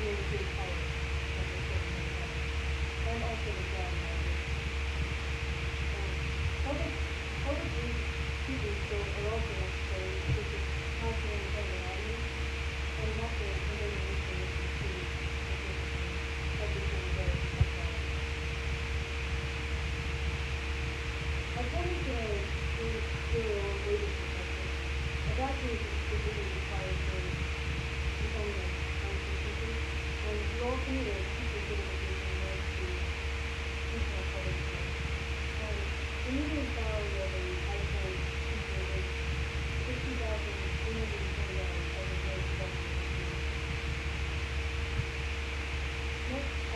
really good college, like they said in the and also the market. Um, public, public re- teaching skills are also necessary because it's constantly in front of an audience, and to convey your information to the participants every single day to the requires for becoming a science teacher, and you also need a teacher certification in order to teach in a public school. And the median salary of a high school teacher is sixty thousand three hundred and twenty dollars as of May two thousand fifteen. Next, I will discuss some of the benefits of becoming a teacher. A teacher has a direct influence on students and can change their lives. A teacher can influence the students' career path, meaning if they want to become a teacher. They can also provide advice to them. And ultimately inspire students to do better in life. Um, a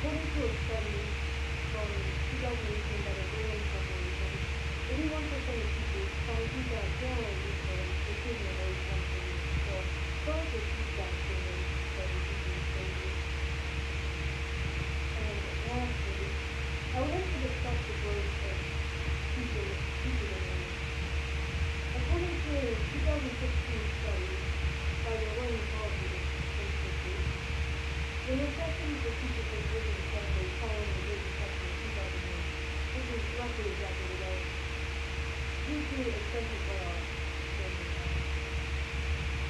According to a study from 2018 by the Berlin Corporation, 81% of teachers find feedback generally useful in your teachers can use. And lastly, I would like to discuss the growth of teacher, teacher demand. According to a 2016 study by the Learning Policy Institute, the necessity for teachers was risen steadily following the Great Recession of 2008, which is roughly a decade ago, due to extensive layoffs during the time.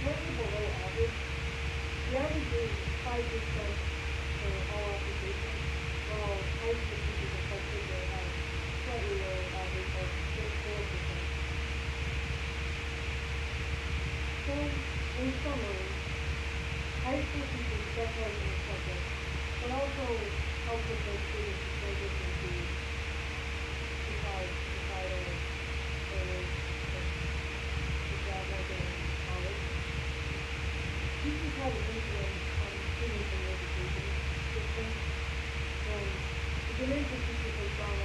slightly below average. The average is five percent for all occupations, while high school teachers in particular have slightly lower average of four percent. So, in summary, high school teachers specialize in a subject, but also help with those students to transition to decide, societal areas of the job market and college. Teachers have an influence on students in education system, and the for teachers has gone